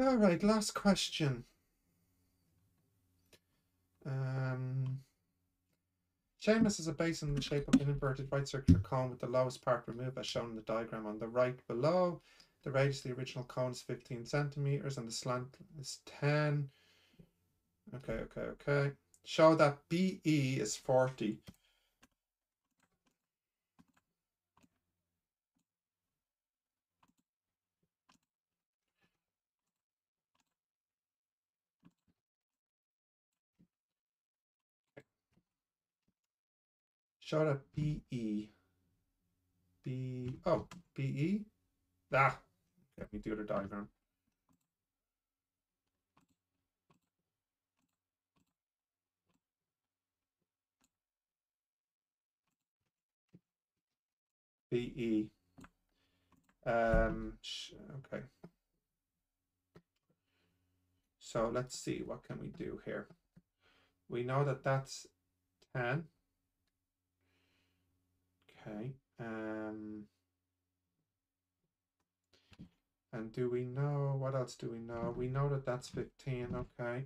All right, last question. Um, Seamus is a basin in the shape of an inverted right circular cone with the lowest part removed as shown in the diagram on the right below. The radius of the original cone is 15 centimeters and the slant is 10. Okay, okay, okay. Show that BE is 40. Show that BE. B, oh, BE? Ah, let me do the diagram. BE. Um, okay. So let's see, what can we do here? We know that that's 10. Okay. Um, and do we know, what else do we know? We know that that's 15, okay.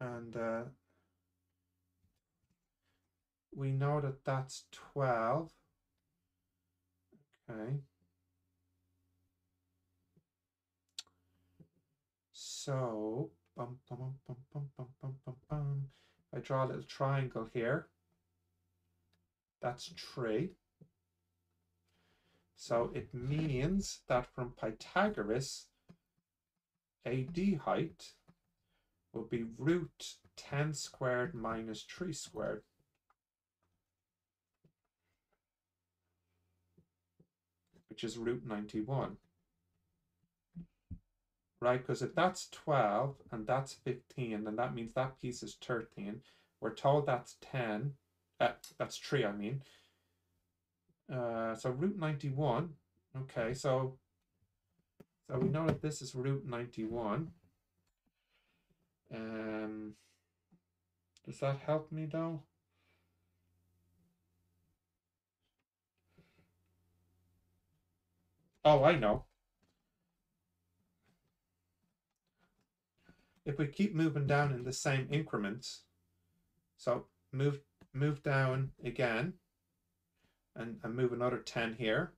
And uh, we know that that's 12. Okay. So, bum, bum, bum, I draw a little triangle here. That's 3. So it means that from Pythagoras, AD height will be root 10 squared minus 3 squared. Which is root 91. Right, because if that's 12 and that's 15, then that means that piece is 13. We're told that's 10 uh, that's 3, I mean. Uh, so root 91. Okay, so so we know that this is root 91. Um, does that help me though? Oh, I know. If we keep moving down in the same increments, so move move down again and, and move another 10 here.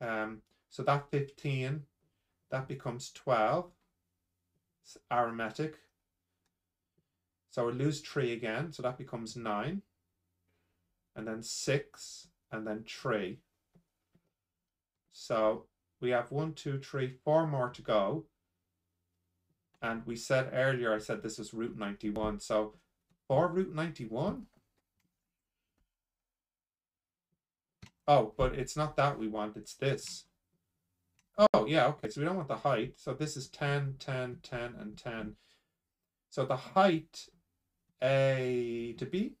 Um, so that 15, that becomes 12. It's arithmetic. So we lose 3 again, so that becomes 9. And then 6, and then 3. So we have one, two, three, four more to go. And we said earlier, I said this is root 91. So for root 91, oh, but it's not that we want, it's this. Oh, yeah, okay, so we don't want the height. So this is 10, 10, 10, and 10. So the height A to B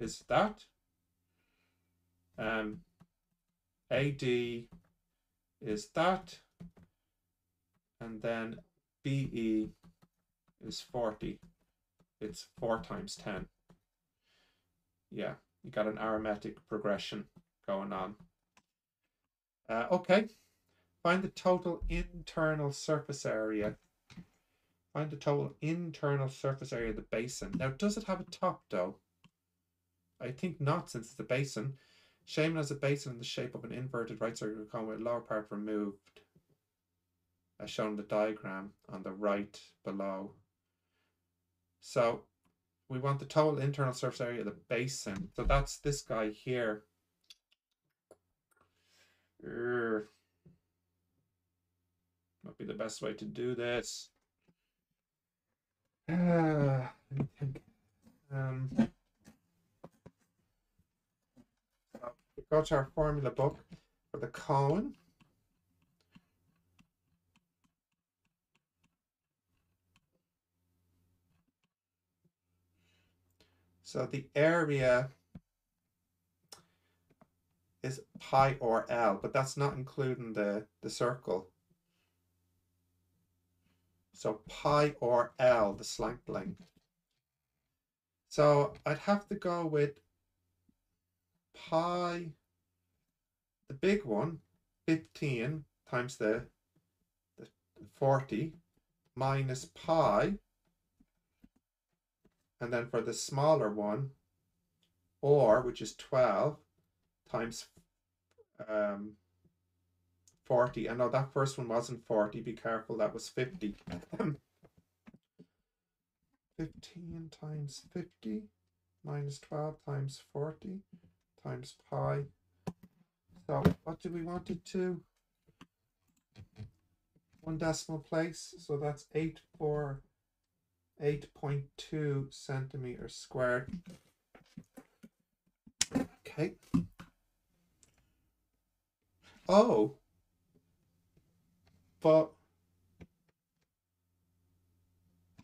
is that. Um, AD is that. And then BE is 40. It's 4 times 10. Yeah, you got an arithmetic progression going on. Uh, okay, find the total internal surface area. Find the total internal surface area of the basin. Now, does it have a top though? I think not since it's a basin. Seamus has a basin in the shape of an inverted right circular cone with lower part removed as shown in the diagram on the right below. So we want the total internal surface area of the basin. So that's this guy here. Urgh. Might be the best way to do this. Uh, um, so go to our formula book for the cone. So the area is pi or L, but that's not including the, the circle. So pi or L, the slant length. So I'd have to go with pi, the big one 15 times the, the 40 minus pi. And then for the smaller one, or, which is 12, times um, 40. I know that first one wasn't 40. Be careful, that was 50. 15 times 50 minus 12 times 40 times pi. So what do we want it to? One decimal place. So that's 8 for 8.2 centimeters squared. Okay. Oh. But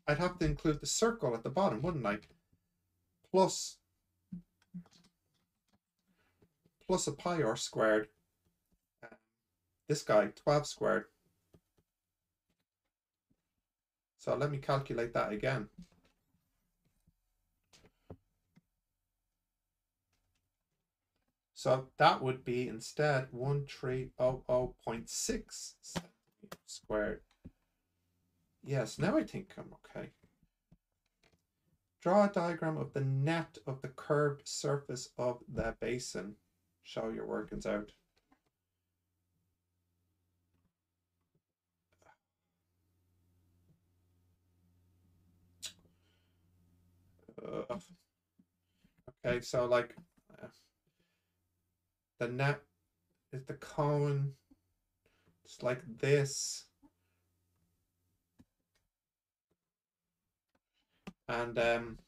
I'd have to include the circle at the bottom, wouldn't I? Plus plus a pi r squared. This guy, 12 squared. So let me calculate that again. So that would be instead 1300.6 centimeters squared. Yes, now I think I'm okay. Draw a diagram of the net of the curved surface of the basin. Show your workings out. Okay, so like the net is the cone. It's like this. And um,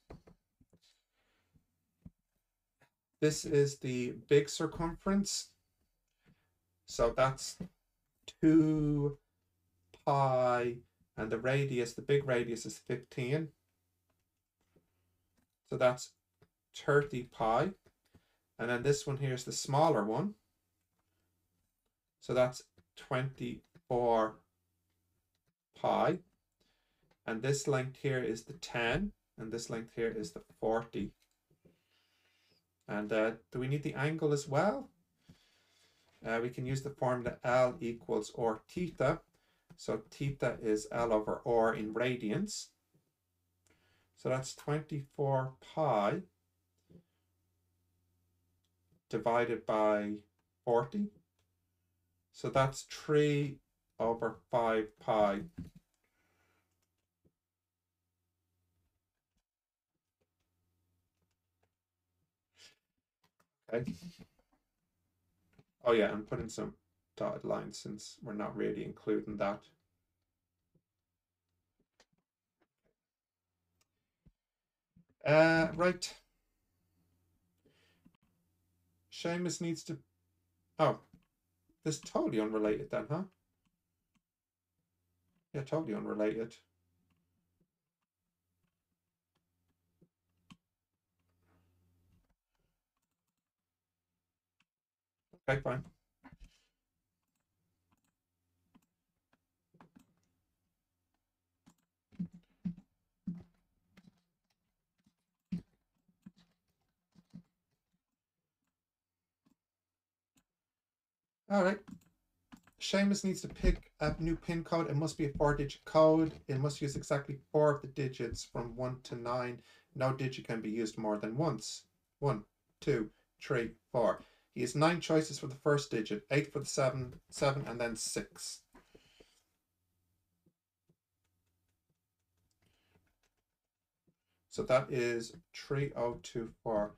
this is the big circumference. So that's 2 pi, and the radius, the big radius is 15. So that's 30 pi. And then this one here is the smaller one. So that's 24 pi. And this length here is the 10. And this length here is the 40. And uh, do we need the angle as well? Uh, we can use the formula L equals or theta. So theta is L over R in radians. So that's 24 pi divided by 40. So that's 3 over 5 pi. Okay. Oh yeah, I'm putting some dotted lines since we're not really including that. Uh, right. Seamus needs to... Oh, this is totally unrelated then, huh? Yeah, totally unrelated. Okay, fine. All right. Seamus needs to pick a new pin code. It must be a four digit code. It must use exactly four of the digits from one to nine. No digit can be used more than once. One, two, three, four. He has nine choices for the first digit, eight for the seven, seven, and then six. So that is 3024.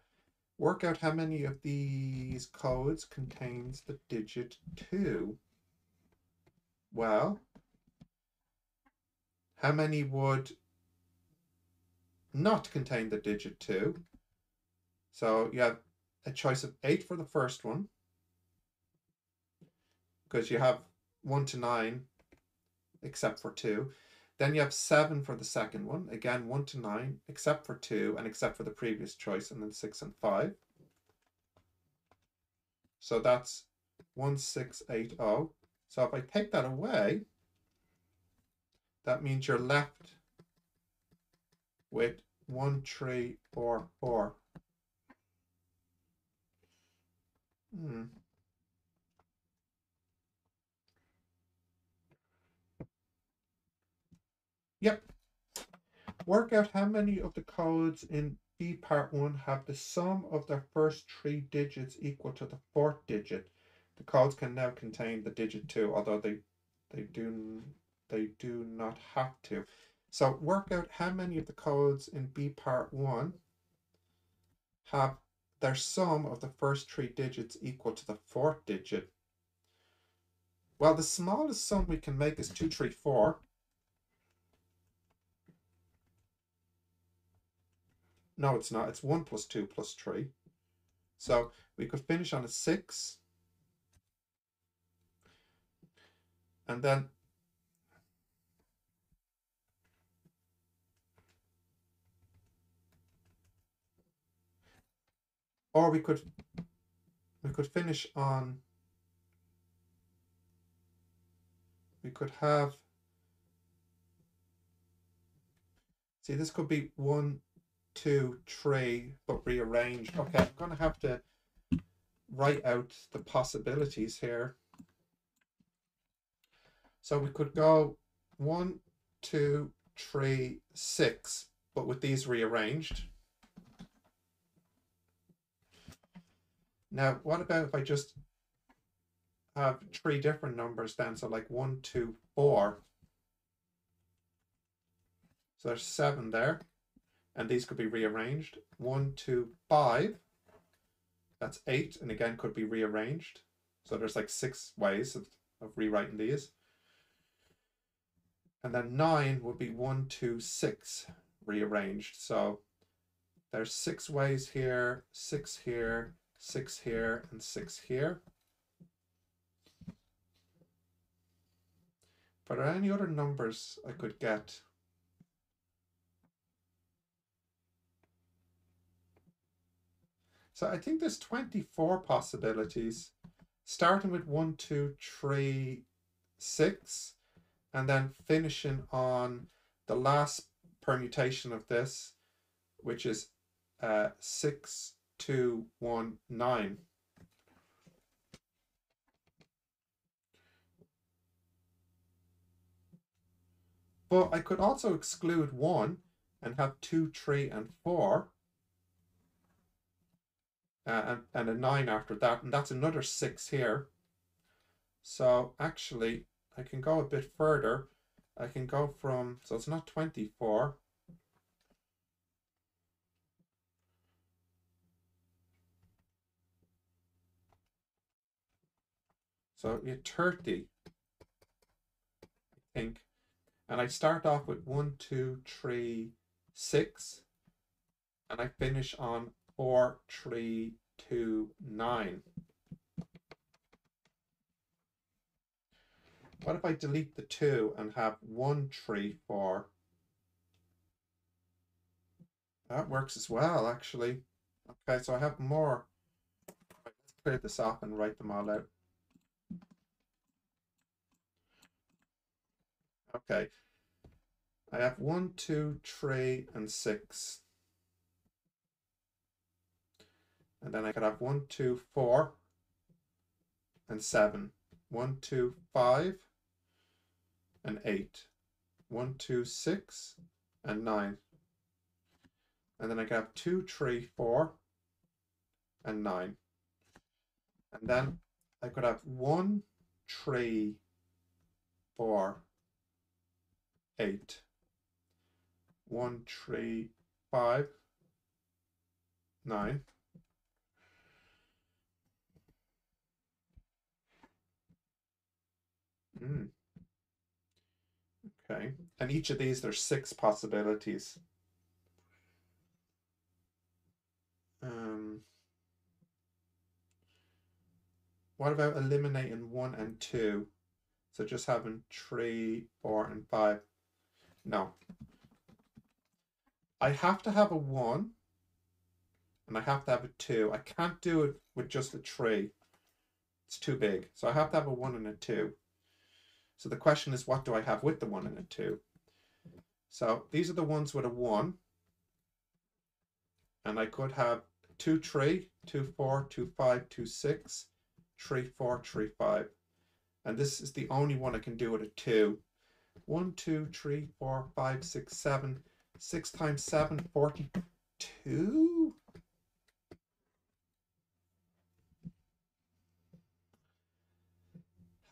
Work out how many of these codes contains the digit 2. Well, how many would not contain the digit 2? So you have a choice of 8 for the first one, because you have 1 to 9, except for 2. Then you have 7 for the second one. Again, 1 to 9, except for 2, and except for the previous choice, and then 6 and 5. So that's 1680. So if I take that away, that means you're left with 1344. Hmm. Work out how many of the codes in B part 1 have the sum of their first three digits equal to the fourth digit. The codes can now contain the digit 2, although they, they, do, they do not have to. So work out how many of the codes in B part 1 have their sum of the first three digits equal to the fourth digit. Well, the smallest sum we can make is 234. No, it's not. It's 1 plus 2 plus 3. So we could finish on a 6. And then or we could we could finish on we could have see this could be one two three but rearranged okay i'm gonna have to write out the possibilities here so we could go one two three six but with these rearranged Now, what about if I just have three different numbers then? So like one, two, four. So there's seven there. And these could be rearranged. One, two, five. That's eight. And again, could be rearranged. So there's like six ways of, of rewriting these. And then nine would be one, two, six rearranged. So there's six ways here, six here, six here, and six here. But are there any other numbers I could get? So I think there's 24 possibilities, starting with one, two, three, six, and then finishing on the last permutation of this, which is uh, six, two, one, nine. But I could also exclude one and have two, three, and four. Uh, and, and a nine after that, and that's another six here. So actually, I can go a bit further. I can go from, so it's not 24, So you 30, I think. And I start off with one, two, three, six, and I finish on four, three, two, nine. What if I delete the two and have one, three, four? That works as well, actually. Okay, so I have more. Let's clear this off and write them all out. Okay. I have one, two, three, and six. And then I could have one, two, four, and seven. One, two, five, and eight. One, two, six, and nine. And then I could have two, three, four, and nine. And then I could have one, three, four, eight. One, three, five, nine. Mm. Okay, and each of these, there's six possibilities. Um, what about eliminating one and two? So just having three, four, and five. No. I have to have a 1 and I have to have a 2. I can't do it with just a 3. It's too big. So I have to have a 1 and a 2. So the question is, what do I have with the 1 and a 2? So these are the ones with a 1. And I could have 2, 3, 2, 4, 2, 5, 2, 6, 3, 4, 3, 5. And this is the only one I can do with a 2 one, two, three, four, five, six, seven, 6 times 7, 42?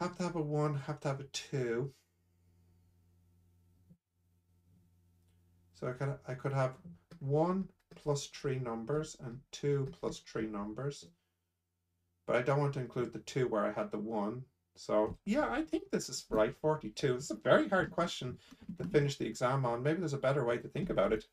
Have to have a 1, have to have a 2. So I could, I could have 1 plus 3 numbers and 2 plus 3 numbers. But I don't want to include the 2 where I had the 1. So yeah, I think this is right, 42. This is a very hard question to finish the exam on. Maybe there's a better way to think about it.